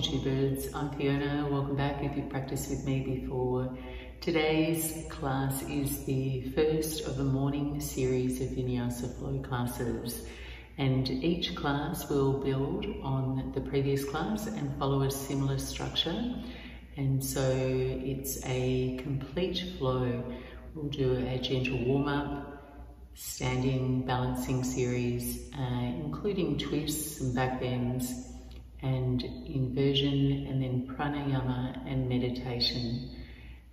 to Two Birds. I'm Fiona. Welcome back if you've practiced with me before. Today's class is the first of a morning series of Vinyasa flow classes. And each class will build on the previous class and follow a similar structure. And so it's a complete flow. We'll do a gentle warm up, standing balancing series, uh, including twists and back bends and inversion and then pranayama and meditation.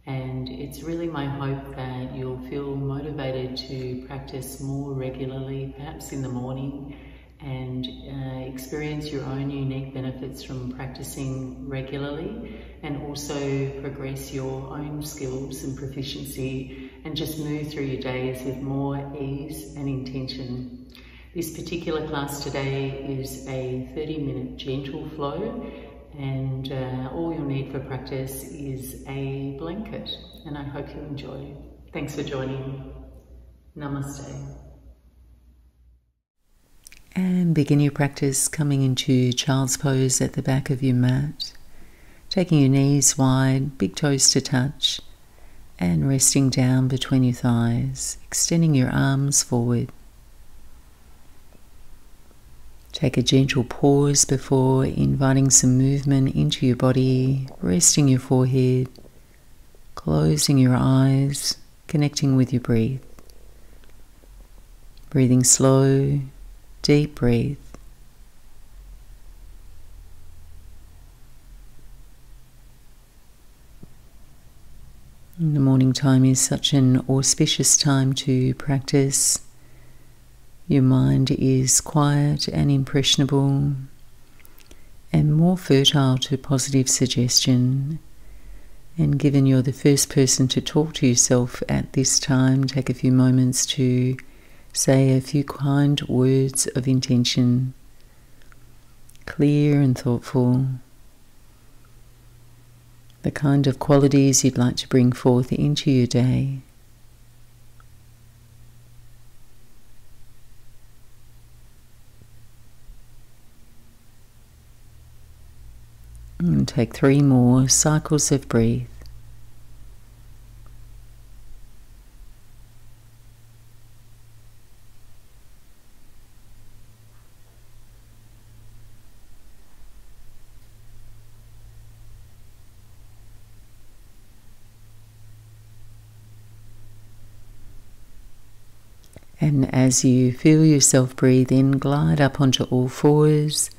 And it's really my hope that you'll feel motivated to practice more regularly, perhaps in the morning, and uh, experience your own unique benefits from practicing regularly and also progress your own skills and proficiency and just move through your days with more ease and intention. This particular class today is a 30 minute gentle flow and uh, all you'll need for practice is a blanket and I hope you enjoy. Thanks for joining. Namaste. And begin your practice coming into child's pose at the back of your mat, taking your knees wide, big toes to touch, and resting down between your thighs, extending your arms forward. Take a gentle pause before inviting some movement into your body, resting your forehead, closing your eyes, connecting with your breath. Breathing slow, deep breath. The morning time is such an auspicious time to practice your mind is quiet and impressionable and more fertile to positive suggestion. And given you're the first person to talk to yourself at this time, take a few moments to say a few kind words of intention, clear and thoughtful. The kind of qualities you'd like to bring forth into your day. Take three more cycles of breath. And as you feel yourself breathe in, glide up onto all fours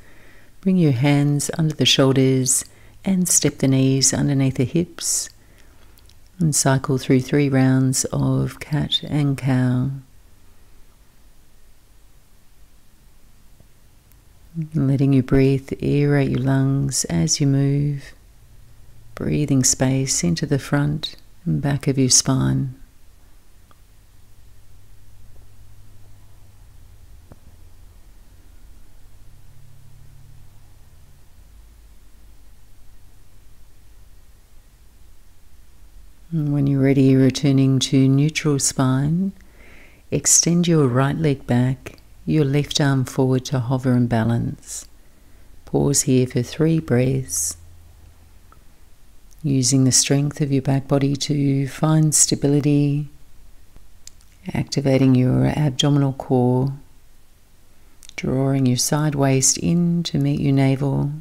Bring your hands under the shoulders and step the knees underneath the hips and cycle through three rounds of cat and cow. Letting your breath aerate your lungs as you move, breathing space into the front and back of your spine. When you're ready, returning to neutral spine, extend your right leg back, your left arm forward to hover and balance. Pause here for three breaths, using the strength of your back body to find stability, activating your abdominal core, drawing your side waist in to meet your navel.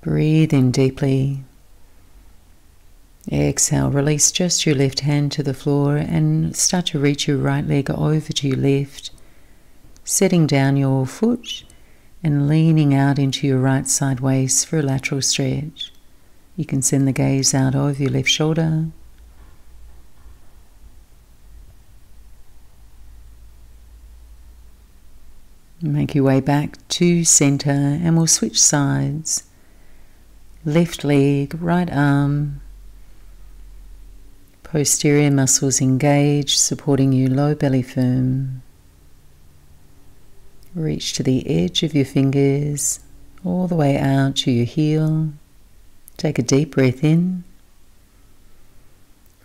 Breathe in deeply. Exhale, release just your left hand to the floor and start to reach your right leg over to your left, setting down your foot and leaning out into your right side waist for a lateral stretch. You can send the gaze out over your left shoulder. Make your way back to center and we'll switch sides. Left leg, right arm, Posterior muscles engaged, supporting you low belly firm. Reach to the edge of your fingers, all the way out to your heel. Take a deep breath in.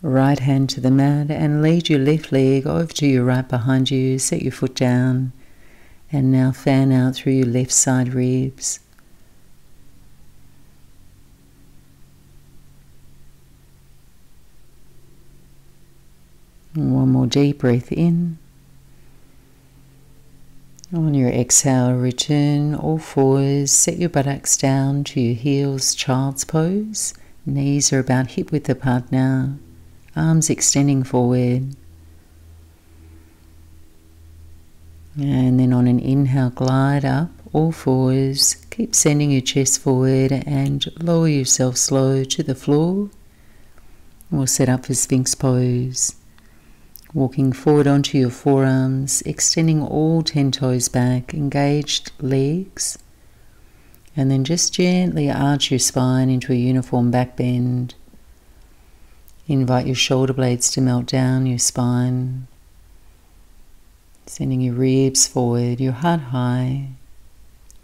Right hand to the mat and lead your left leg over to your right behind you. Set your foot down And now fan out through your left side ribs. One more deep breath in. On your exhale, return all fours. Set your buttocks down to your heels, child's pose. Knees are about hip width apart now. Arms extending forward. And then on an inhale, glide up, all fours. Keep sending your chest forward and lower yourself slow to the floor. We'll set up for Sphinx pose. Walking forward onto your forearms, extending all 10 toes back, engaged legs. And then just gently arch your spine into a uniform back bend. Invite your shoulder blades to melt down your spine. Sending your ribs forward, your heart high.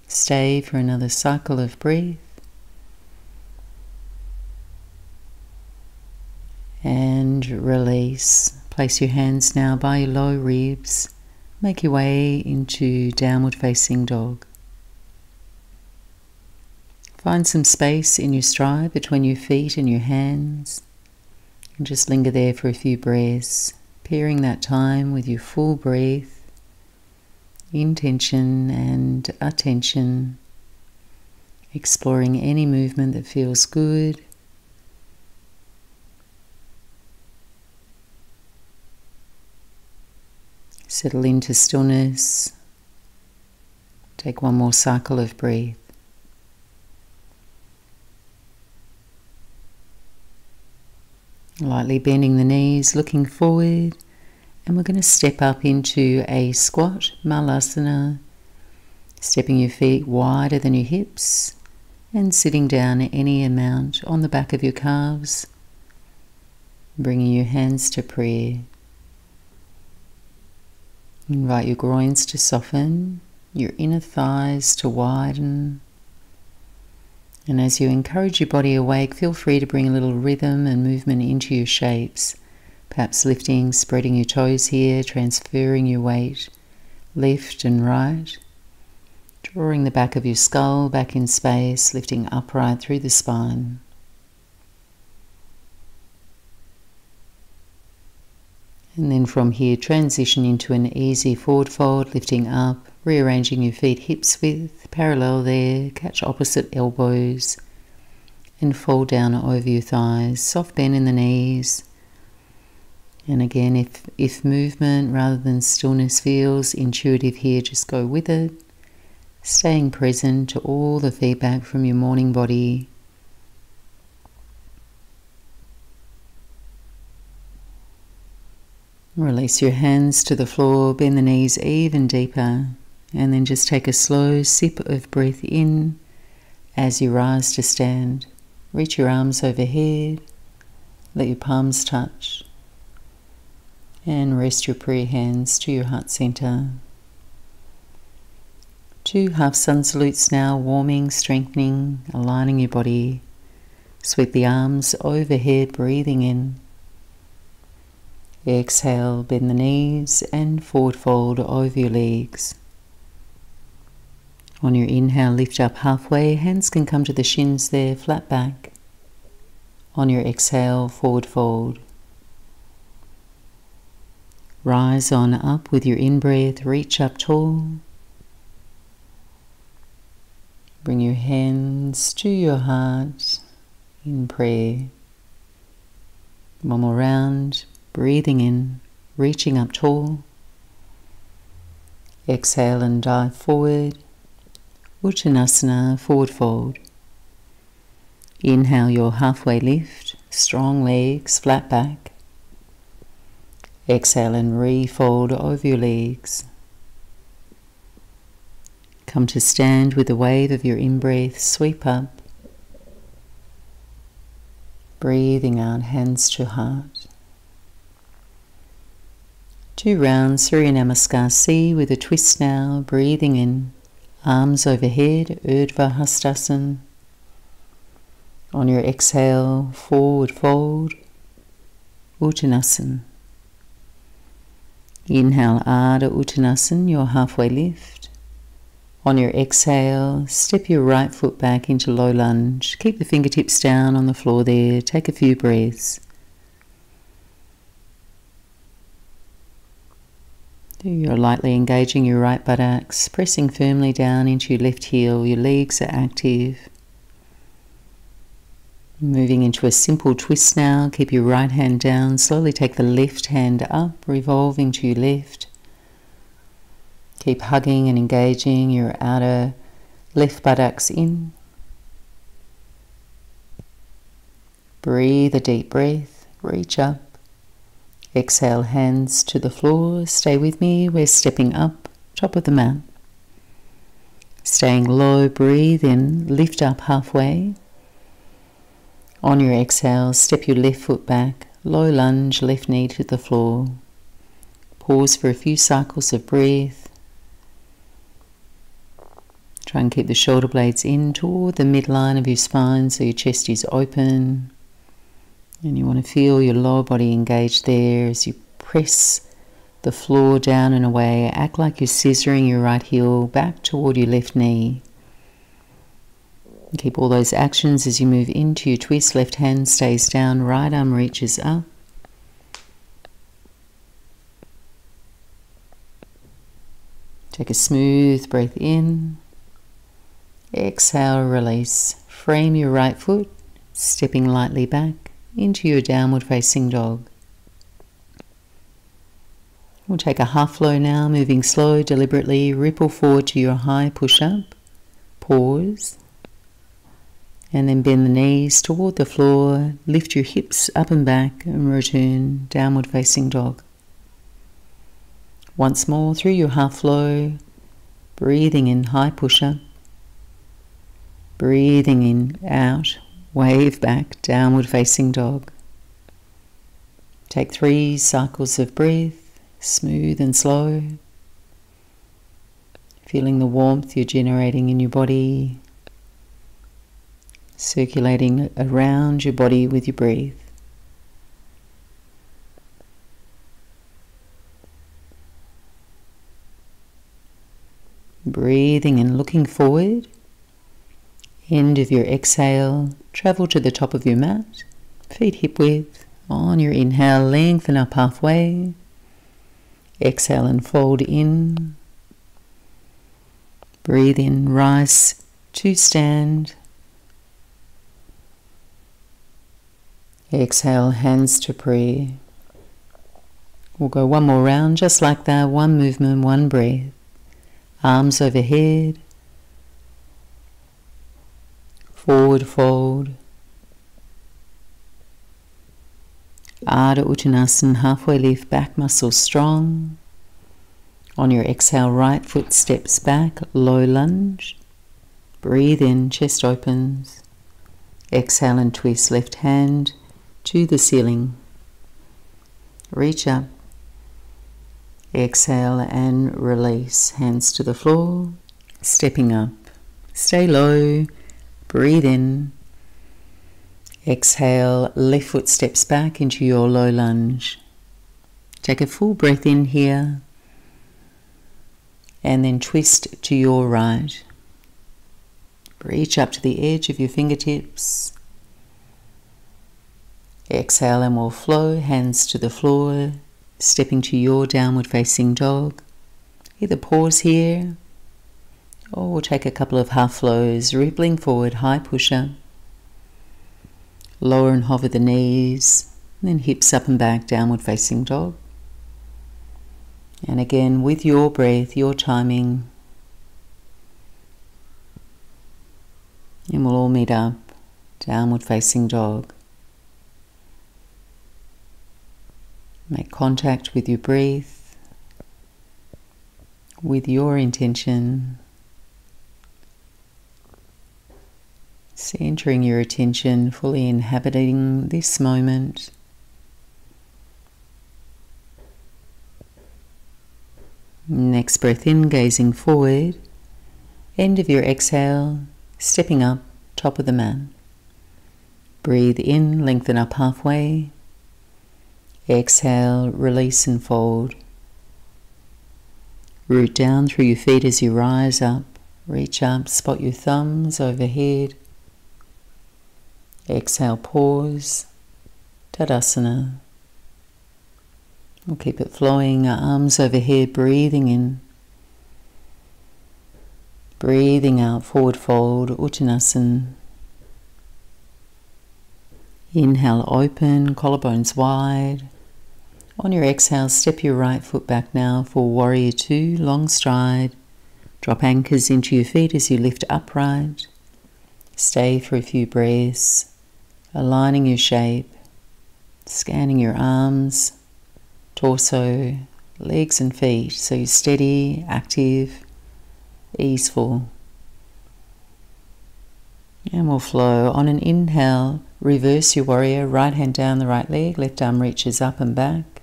Stay for another cycle of breath. And release. Place your hands now by your low ribs. Make your way into downward facing dog. Find some space in your stride between your feet and your hands. And just linger there for a few breaths, pairing that time with your full breath, intention and attention, exploring any movement that feels good Settle into stillness. Take one more cycle of breath. Lightly bending the knees, looking forward, and we're going to step up into a squat, Malasana, stepping your feet wider than your hips and sitting down any amount on the back of your calves, bringing your hands to prayer. Invite your groins to soften, your inner thighs to widen. And as you encourage your body awake, feel free to bring a little rhythm and movement into your shapes. Perhaps lifting, spreading your toes here, transferring your weight left and right. Drawing the back of your skull back in space, lifting upright through the spine. And then from here, transition into an easy forward fold, lifting up, rearranging your feet hips width, parallel there, catch opposite elbows, and fold down over your thighs, soft bend in the knees. And again, if, if movement rather than stillness feels intuitive here, just go with it. Staying present to all the feedback from your morning body Release your hands to the floor, bend the knees even deeper, and then just take a slow sip of breath in as you rise to stand. Reach your arms overhead, let your palms touch, and rest your prayer hands to your heart center. Two half sun salutes now, warming, strengthening, aligning your body. Sweep the arms overhead, breathing in. Exhale, bend the knees and forward fold over your legs. On your inhale, lift up halfway. Hands can come to the shins there, flat back. On your exhale, forward fold. Rise on up with your in breath, reach up tall. Bring your hands to your heart in prayer. One more round. Breathing in, reaching up tall. Exhale and dive forward. Uttanasana, forward fold. Inhale your halfway lift, strong legs, flat back. Exhale and refold over your legs. Come to stand with the wave of your in breath, sweep up. Breathing out, hands to heart. Two rounds Surya Namaskar C with a twist now, breathing in, arms overhead, Urdhva Hastasana. On your exhale, forward fold, Uttanasana. Inhale, Ardha Uttanasana, your halfway lift. On your exhale, step your right foot back into low lunge. Keep the fingertips down on the floor there. Take a few breaths. You're lightly engaging your right buttocks, pressing firmly down into your left heel. Your legs are active. Moving into a simple twist now. Keep your right hand down. Slowly take the left hand up, revolving to your left. Keep hugging and engaging your outer left buttocks in. Breathe a deep breath. Reach up. Exhale, hands to the floor. Stay with me. We're stepping up, top of the mat. Staying low, breathe in, lift up halfway. On your exhale, step your left foot back, low lunge, left knee to the floor. Pause for a few cycles of breath. Try and keep the shoulder blades in toward the midline of your spine so your chest is open. And you want to feel your lower body engaged there as you press the floor down and away. Act like you're scissoring your right heel back toward your left knee. Keep all those actions as you move into your twist. Left hand stays down, right arm reaches up. Take a smooth breath in. Exhale, release. Frame your right foot, stepping lightly back into your downward facing dog. We'll take a half flow now, moving slow, deliberately. Ripple forward to your high push up. Pause. And then bend the knees toward the floor, lift your hips up and back, and return downward facing dog. Once more through your half flow, breathing in high push up, breathing in out, wave back, downward facing dog. Take three cycles of breath, smooth and slow, feeling the warmth you're generating in your body circulating around your body with your breath. Breathing and looking forward. End of your exhale, travel to the top of your mat, feet hip width. On your inhale, lengthen up halfway. Exhale and fold in. Breathe in, rise to stand. Exhale, hands to prayer. We'll go one more round, just like that. One movement, one breath. Arms overhead. Forward fold. Ardha Uttanasana, halfway lift, back muscles strong. On your exhale, right foot steps back, low lunge. Breathe in, chest opens. Exhale and twist left hand to the ceiling. Reach up. Exhale and release. Hands to the floor. Stepping up. Stay low. Breathe in. Exhale. Left foot steps back into your low lunge. Take a full breath in here. And then twist to your right. Reach up to the edge of your fingertips. Exhale and we'll flow, hands to the floor, stepping to your downward facing dog. Either pause here or we'll take a couple of half flows, rippling forward, high pusher. Lower and hover the knees, then hips up and back, downward facing dog. And again, with your breath, your timing, and we'll all meet up, downward facing dog. Make contact with your breath, with your intention, centering your attention, fully inhabiting this moment. Next breath in, gazing forward. End of your exhale, stepping up, top of the mat. Breathe in, lengthen up halfway. Exhale, release and fold. Root down through your feet as you rise up, Reach up, spot your thumbs overhead. Exhale, pause. Tadasana. We'll keep it flowing, arms over overhead, breathing in. Breathing out, forward fold, Uttanasana. Inhale, open, collarbones wide. On your exhale, step your right foot back now for warrior two, long stride. Drop anchors into your feet as you lift upright. Stay for a few breaths, aligning your shape, scanning your arms, torso, legs, and feet so you're steady, active, easeful. And we'll flow. On an inhale, reverse your warrior, right hand down the right leg, left arm reaches up and back.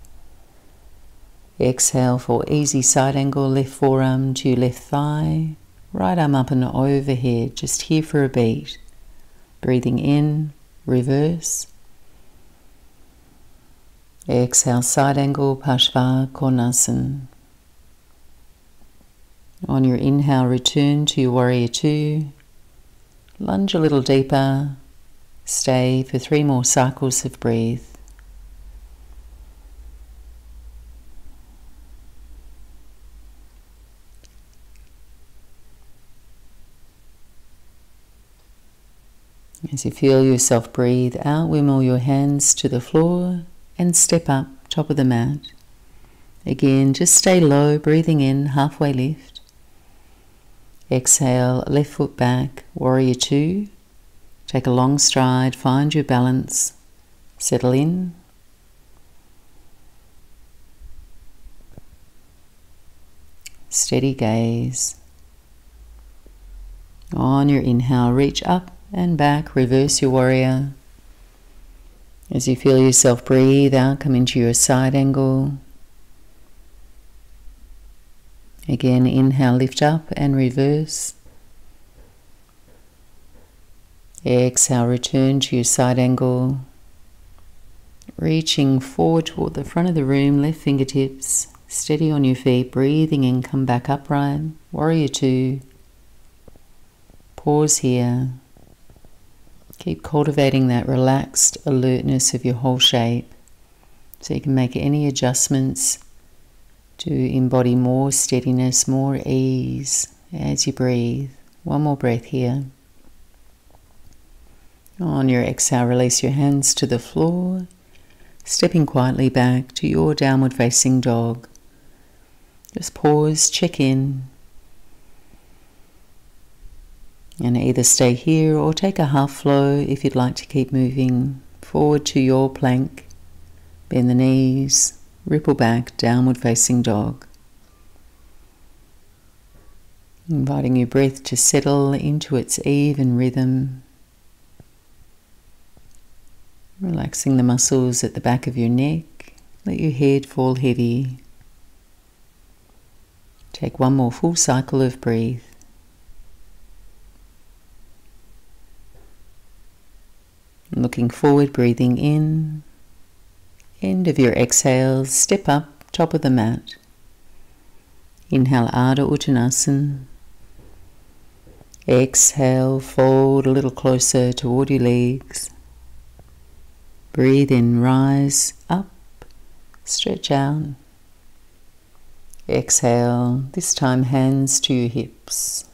Exhale for easy side angle, left forearm to left thigh, right arm up and overhead, just here for a beat. Breathing in, reverse. Exhale, side angle, Parshva Konasana. On your inhale, return to your warrior two. Lunge a little deeper. Stay for three more cycles of breath. As you feel yourself breathe out, wimble your hands to the floor and step up, top of the mat. Again, just stay low, breathing in, halfway lift. Exhale, left foot back, warrior two. Take a long stride, find your balance, settle in. Steady gaze. On your inhale, reach up and back, reverse your warrior. As you feel yourself breathe out, come into your side angle. Again, inhale, lift up and reverse. Exhale, return to your side angle. Reaching forward toward the front of the room, left fingertips, steady on your feet, breathing in, come back upright. Warrior two. Pause here. Keep cultivating that relaxed alertness of your whole shape so you can make any adjustments to embody more steadiness, more ease as you breathe. One more breath here. On your exhale, release your hands to the floor, stepping quietly back to your downward facing dog. Just pause, check in, and either stay here or take a half flow if you'd like to keep moving forward to your plank. Bend the knees, ripple back, downward facing dog. Inviting your breath to settle into its even rhythm. Relaxing the muscles at the back of your neck. Let your head fall heavy. Take one more full cycle of breath. Looking forward, breathing in. End of your exhales, step up, top of the mat. Inhale, Ardha Uttanasana. Exhale, fold a little closer toward your legs. Breathe in, rise up, stretch out. Exhale, this time hands to your hips.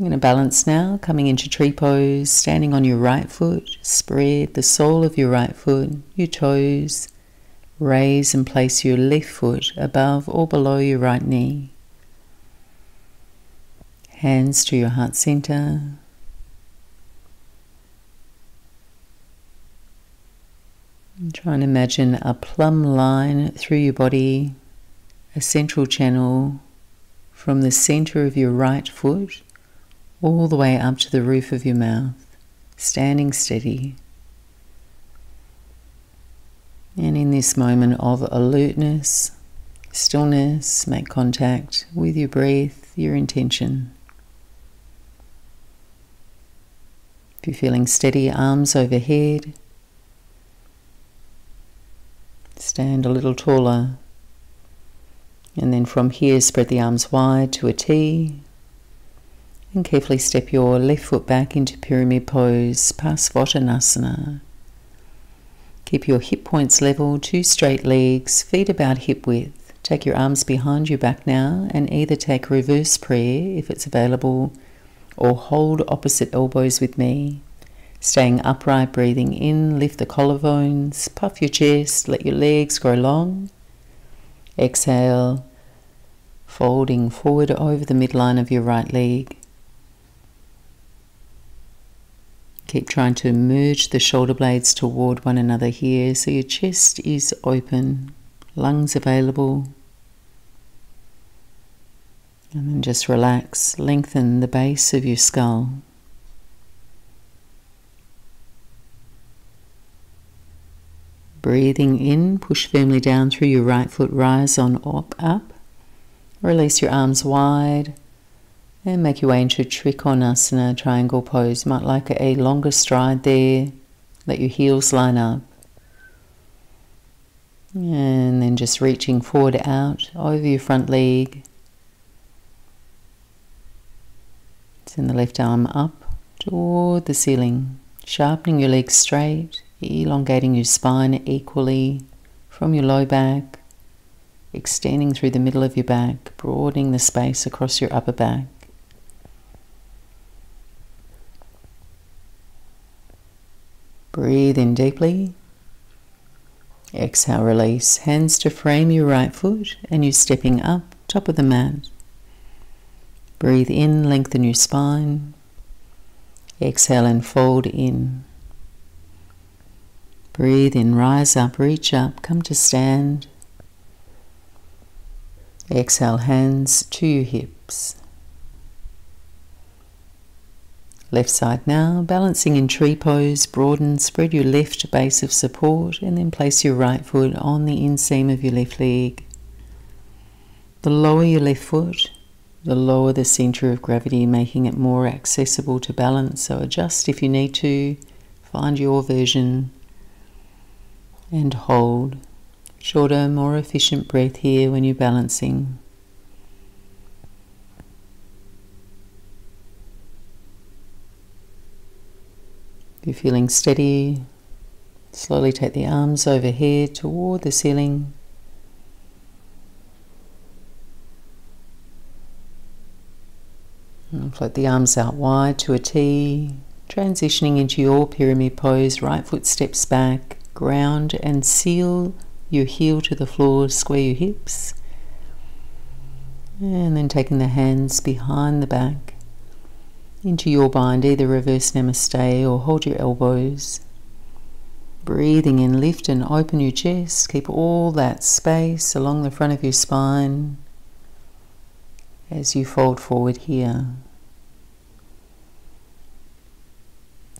You're going to balance now, coming into tree pose, standing on your right foot. Spread the sole of your right foot, your toes. Raise and place your left foot above or below your right knee. Hands to your heart center. And try and imagine a plumb line through your body, a central channel from the center of your right foot all the way up to the roof of your mouth, standing steady. And in this moment of alertness, stillness, make contact with your breath, your intention. If you're feeling steady, arms overhead, stand a little taller. And then from here, spread the arms wide to a T. And carefully step your left foot back into pyramid pose, Parsvottanasana. Keep your hip points level, two straight legs, feet about hip width. Take your arms behind your back now and either take reverse prayer if it's available or hold opposite elbows with me. Staying upright, breathing in, lift the collarbones, puff your chest, let your legs grow long. Exhale, folding forward over the midline of your right leg. Keep trying to merge the shoulder blades toward one another here so your chest is open, lungs available. And then just relax, lengthen the base of your skull. Breathing in, push firmly down through your right foot, rise on up, up. Release your arms wide and make your way into Trikonasana triangle pose. You might like a longer stride there. Let your heels line up. And then just reaching forward out over your front leg. Send the left arm up toward the ceiling, sharpening your legs straight elongating your spine equally from your low back, extending through the middle of your back, broadening the space across your upper back. Breathe in deeply. Exhale, release. Hands to frame your right foot and you're stepping up, top of the mat. Breathe in, lengthen your spine. Exhale and fold in. Breathe in, rise up, reach up, come to stand. Exhale, hands to your hips. Left side now, balancing in tree pose, broaden, spread your left base of support, and then place your right foot on the inseam of your left leg. The lower your left foot, the lower the center of gravity, making it more accessible to balance. So adjust if you need to, find your version and hold. Shorter, more efficient breath here when you're balancing. If you're feeling steady, slowly take the arms overhead toward the ceiling. And float the arms out wide to a T, transitioning into your pyramid pose. Right foot steps back, ground and seal your heel to the floor, square your hips. And then taking the hands behind the back into your bind, either reverse namaste or hold your elbows. Breathing in, lift and open your chest. Keep all that space along the front of your spine as you fold forward here.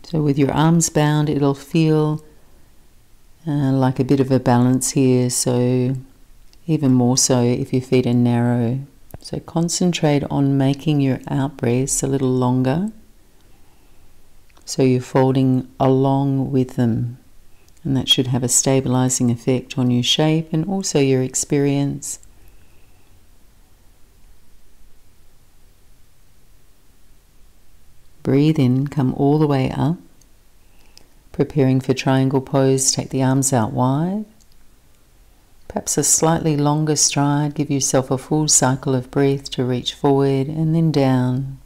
So, with your arms bound, it'll feel uh, like a bit of a balance here. So, even more so if your feet are narrow. So, concentrate on making your out breaths a little longer. So, you're folding along with them. And that should have a stabilizing effect on your shape and also your experience. Breathe in, come all the way up. Preparing for triangle pose, take the arms out wide. Perhaps a slightly longer stride, give yourself a full cycle of breath to reach forward and then down.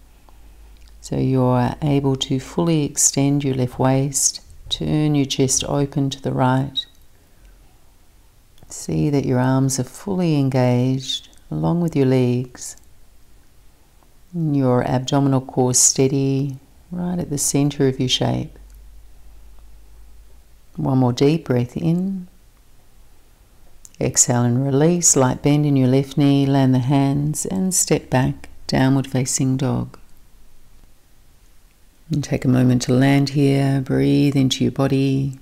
So you're able to fully extend your left waist, turn your chest open to the right. See that your arms are fully engaged along with your legs. Your abdominal core steady right at the center of your shape. One more deep breath in. Exhale and release. Light bend in your left knee. Land the hands and step back. Downward facing dog. And take a moment to land here. Breathe into your body.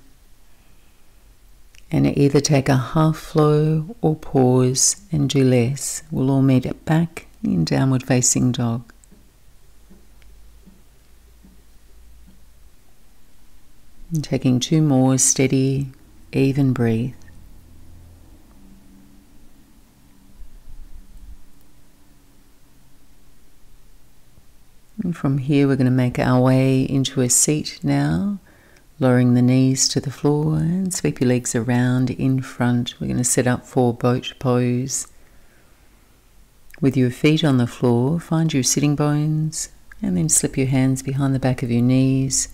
And either take a half flow or pause and do less. We'll all meet it back in downward facing dog. And taking two more steady, even breath. And from here, we're going to make our way into a seat now, lowering the knees to the floor and sweep your legs around in front. We're going to set up for boat pose. With your feet on the floor, find your sitting bones and then slip your hands behind the back of your knees.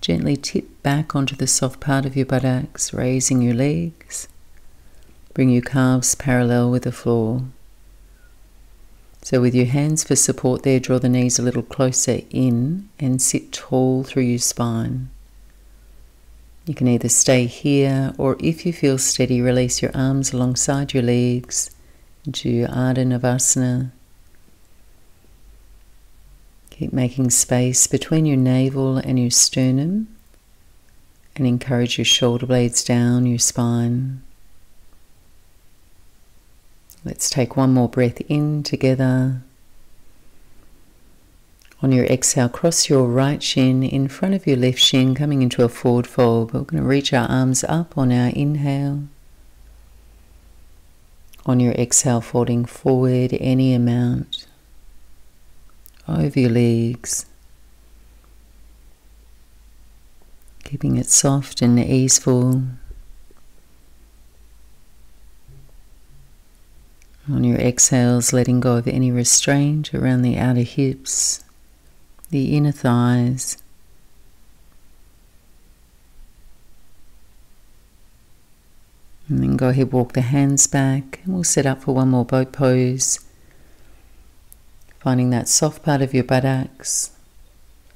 Gently tip back onto the soft part of your buttocks, raising your legs. Bring your calves parallel with the floor. So, with your hands for support there, draw the knees a little closer in and sit tall through your spine. You can either stay here or, if you feel steady, release your arms alongside your legs into Ardha Navasana. Keep making space between your navel and your sternum and encourage your shoulder blades down your spine. Let's take one more breath in together. On your exhale, cross your right shin in front of your left shin, coming into a forward fold. We're going to reach our arms up on our inhale. On your exhale, folding forward any amount over your legs, keeping it soft and easeful. On your exhales, letting go of any restraint around the outer hips, the inner thighs. And then go ahead, walk the hands back, and we'll set up for one more boat pose. Finding that soft part of your buttocks,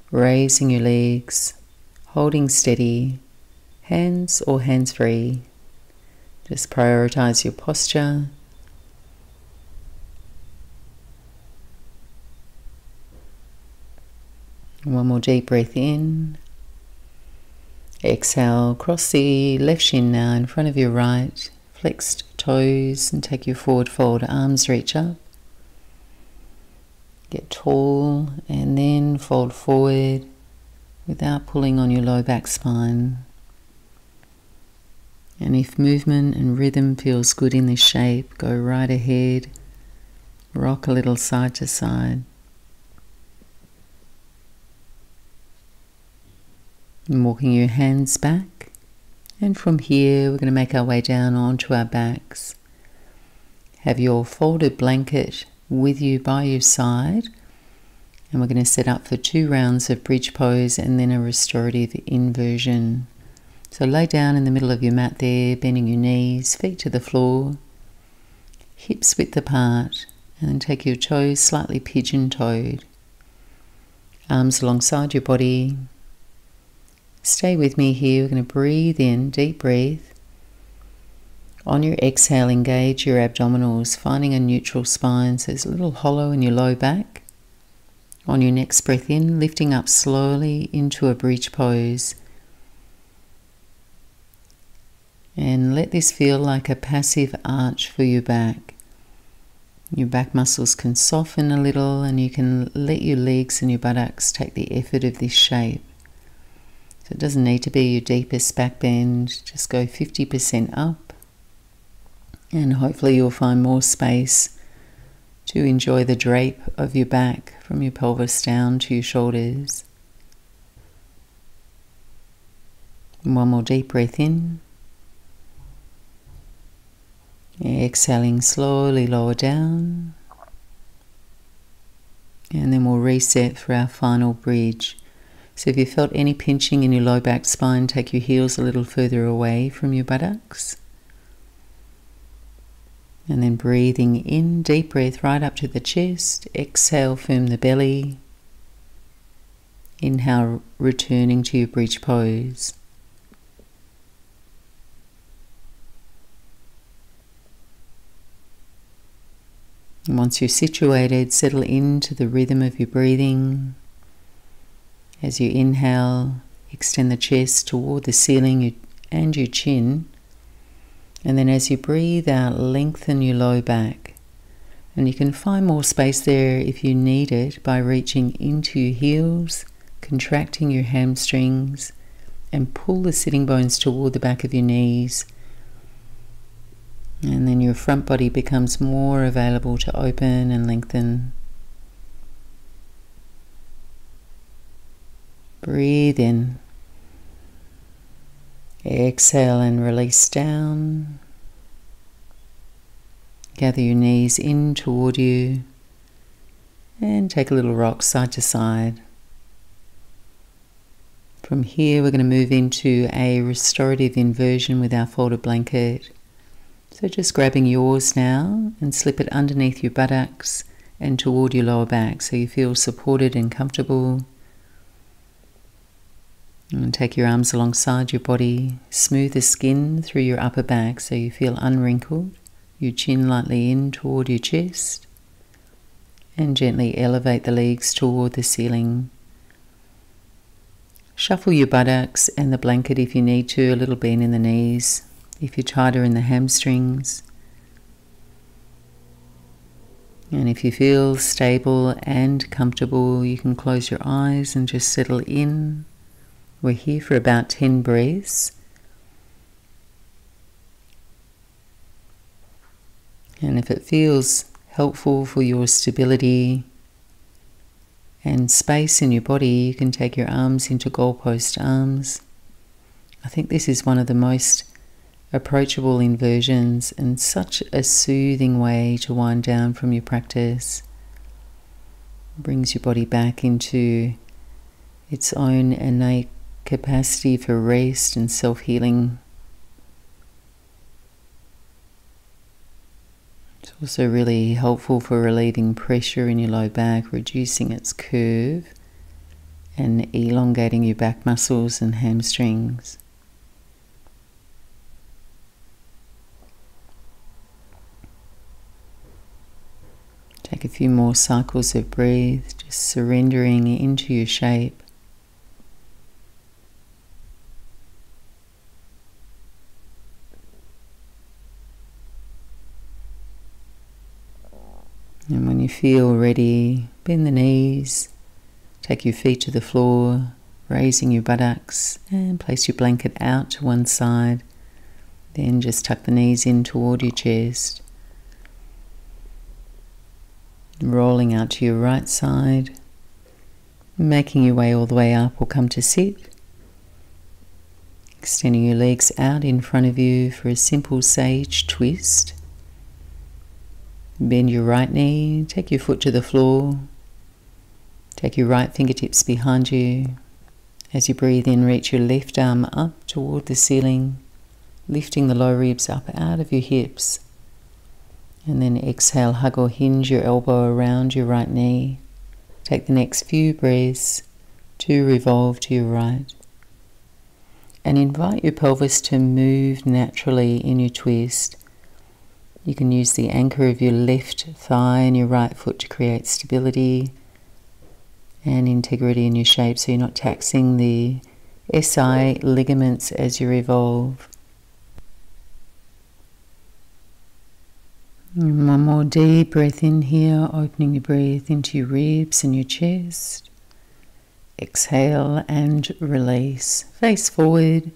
raising your legs, holding steady, hands or hands free. Just prioritize your posture One more deep breath in. Exhale, cross the left shin now in front of your right, flexed toes, and take your forward fold. Arms reach up. Get tall and then fold forward without pulling on your low back spine. And if movement and rhythm feels good in this shape, go right ahead. Rock a little side to side. And walking your hands back. And from here, we're going to make our way down onto our backs. Have your folded blanket with you by your side. And we're going to set up for two rounds of bridge pose and then a restorative inversion. So lay down in the middle of your mat there, bending your knees, feet to the floor, hips width apart, and then take your toes slightly pigeon toed. Arms alongside your body, Stay with me here. We're going to breathe in, deep breathe. On your exhale, engage your abdominals, finding a neutral spine. So there's a little hollow in your low back. On your next breath in, lifting up slowly into a bridge pose. And let this feel like a passive arch for your back. Your back muscles can soften a little, and you can let your legs and your buttocks take the effort of this shape. So it doesn't need to be your deepest back bend, just go 50% up, and hopefully you'll find more space to enjoy the drape of your back from your pelvis down to your shoulders. One more deep breath in. Exhaling slowly lower down. And then we'll reset for our final bridge. So if you felt any pinching in your low back spine, take your heels a little further away from your buttocks. And then breathing in, deep breath right up to the chest. Exhale, firm the belly. Inhale, returning to your bridge pose. Once you're situated, settle into the rhythm of your breathing. As you inhale, extend the chest toward the ceiling and your chin. And then as you breathe out, lengthen your low back. And you can find more space there if you need it by reaching into your heels, contracting your hamstrings, and pull the sitting bones toward the back of your knees. And then your front body becomes more available to open and lengthen. Breathe in. Exhale and release down. Gather your knees in toward you and take a little rock side to side. From here, we're going to move into a restorative inversion with our folded blanket. So, just grabbing yours now and slip it underneath your buttocks and toward your lower back so you feel supported and comfortable. And take your arms alongside your body, smooth the skin through your upper back so you feel unwrinkled, your chin lightly in toward your chest, and gently elevate the legs toward the ceiling. Shuffle your buttocks and the blanket if you need to, a little bend in the knees, if you're tighter in the hamstrings. And if you feel stable and comfortable, you can close your eyes and just settle in we're here for about 10 breaths. And if it feels helpful for your stability and space in your body, you can take your arms into goalpost arms. I think this is one of the most approachable inversions and such a soothing way to wind down from your practice. It brings your body back into its own innate capacity for rest and self healing. It's also really helpful for relieving pressure in your low back, reducing its curve, and elongating your back muscles and hamstrings. Take a few more cycles of breath, just surrendering into your shape. And when you feel ready, bend the knees, take your feet to the floor, raising your buttocks, and place your blanket out to one side. Then just tuck the knees in toward your chest. Rolling out to your right side, making your way all the way up or come to sit. Extending your legs out in front of you for a simple sage twist. Bend your right knee, take your foot to the floor, take your right fingertips behind you. As you breathe in, reach your left arm up toward the ceiling, lifting the low ribs up out of your hips. And then exhale, hug or hinge your elbow around your right knee. Take the next few breaths to revolve to your right. And invite your pelvis to move naturally in your twist you can use the anchor of your left thigh and your right foot to create stability and integrity in your shape so you're not taxing the SI ligaments as you evolve. And one more deep breath in here, opening your breath into your ribs and your chest. Exhale and release. Face forward.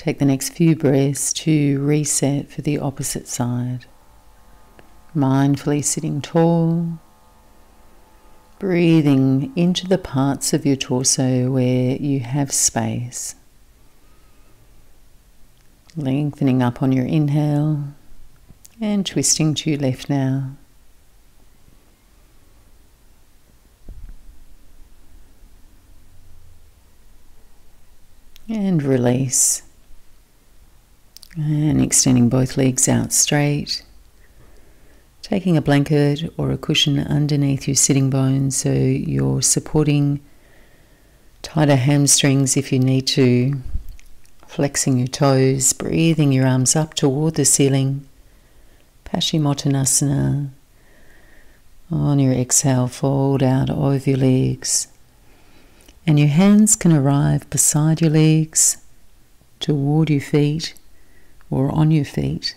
Take the next few breaths to reset for the opposite side. Mindfully sitting tall, breathing into the parts of your torso where you have space. Lengthening up on your inhale and twisting to your left now. And release. And extending both legs out straight. Taking a blanket or a cushion underneath your sitting bones so you're supporting tighter hamstrings if you need to. Flexing your toes, breathing your arms up toward the ceiling. Paschimottanasana. On your exhale, fold out over your legs. And your hands can arrive beside your legs, toward your feet or on your feet.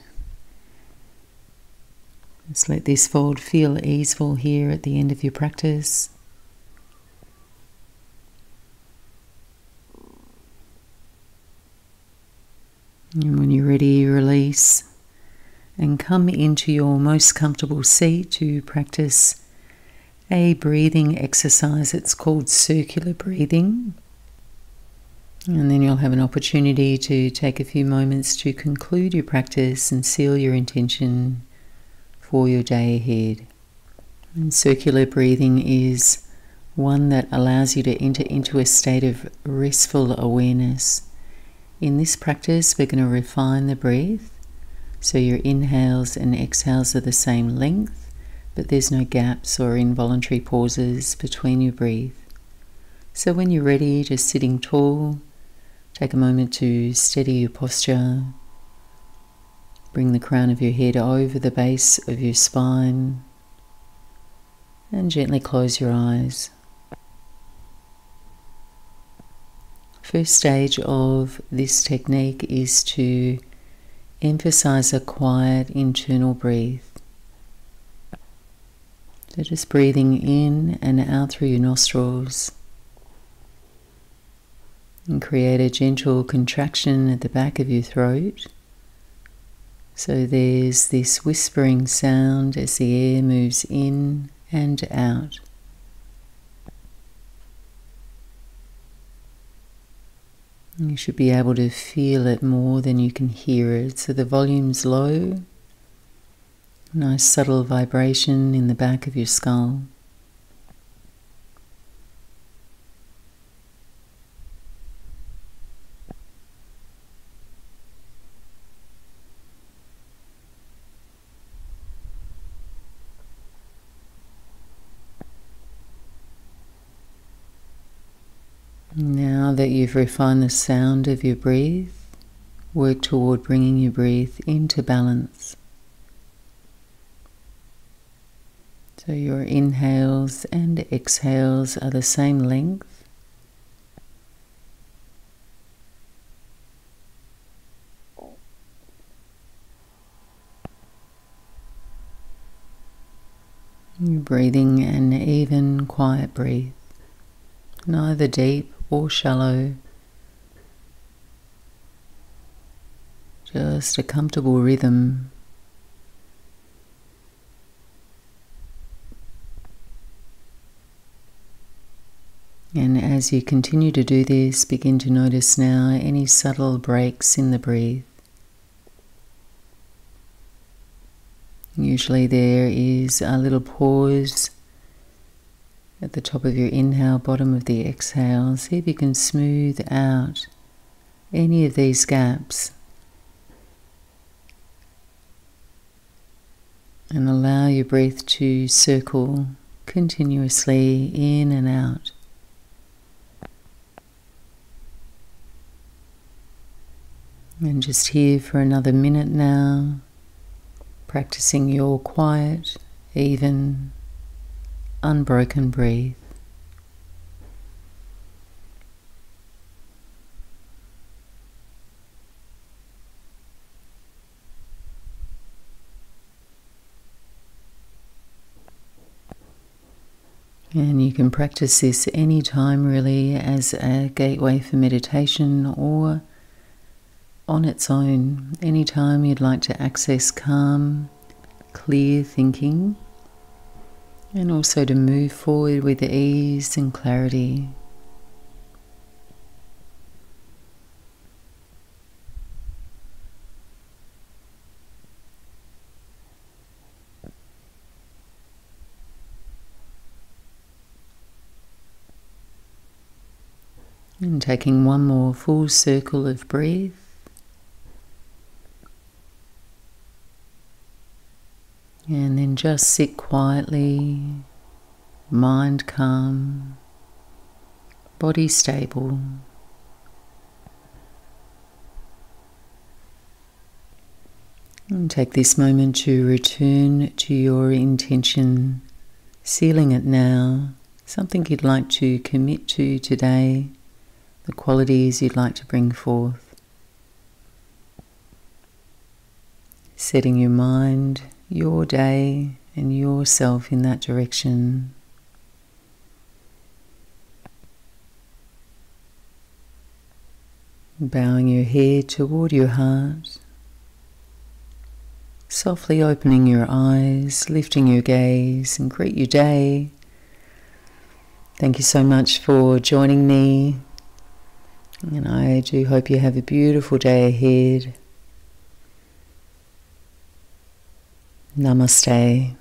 Just let this fold feel easeful here at the end of your practice. And when you're ready, release and come into your most comfortable seat to practice a breathing exercise. It's called circular breathing. And then you'll have an opportunity to take a few moments to conclude your practice and seal your intention for your day ahead. And circular breathing is one that allows you to enter into a state of restful awareness. In this practice, we're going to refine the breath so your inhales and exhales are the same length, but there's no gaps or involuntary pauses between your breath. So when you're ready, just sitting tall, take a moment to steady your posture. Bring the crown of your head over the base of your spine and gently close your eyes. First stage of this technique is to emphasize a quiet internal breath. So just breathing in and out through your nostrils. And create a gentle contraction at the back of your throat. So there's this whispering sound as the air moves in and out. You should be able to feel it more than you can hear it. So the volume's low, nice subtle vibration in the back of your skull. Now that you've refined the sound of your breath, work toward bringing your breath into balance. So your inhales and exhales are the same length. You're breathing an even, quiet breath, neither deep or shallow. Just a comfortable rhythm. And as you continue to do this, begin to notice now any subtle breaks in the breath. Usually there is a little pause at the top of your inhale, bottom of the exhale. See if you can smooth out any of these gaps and allow your breath to circle continuously in and out. And just here for another minute now, practicing your quiet, even unbroken breathe. And you can practice this anytime, really, as a gateway for meditation or on its own. Anytime you'd like to access calm, clear thinking and also to move forward with ease and clarity. And taking one more full circle of breath. And just sit quietly, mind calm, body stable. And take this moment to return to your intention, sealing it now, something you'd like to commit to today, the qualities you'd like to bring forth. Setting your mind your day and yourself in that direction. Bowing your head toward your heart, softly opening your eyes, lifting your gaze, and greet your day. Thank you so much for joining me And I do hope you have a beautiful day ahead. Namaste.